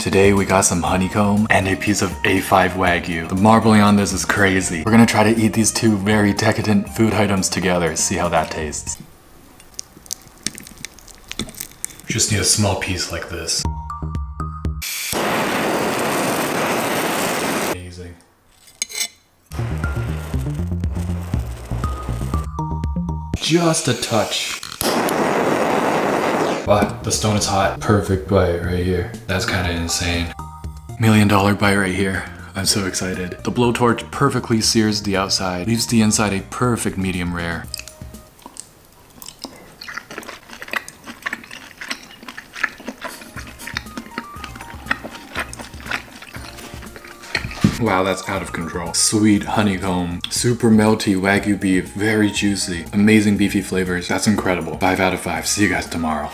Today we got some honeycomb and a piece of A5 Wagyu. The marbling on this is crazy. We're gonna try to eat these two very decadent food items together, see how that tastes. Just need a small piece like this. Amazing. Just a touch. The stone is hot. Perfect bite right here. That's kind of insane. Million dollar bite right here. I'm so excited. The blowtorch perfectly sears the outside, leaves the inside a perfect medium rare. Wow, that's out of control. Sweet honeycomb, super melty Wagyu beef, very juicy, amazing beefy flavors. That's incredible. 5 out of 5. See you guys tomorrow.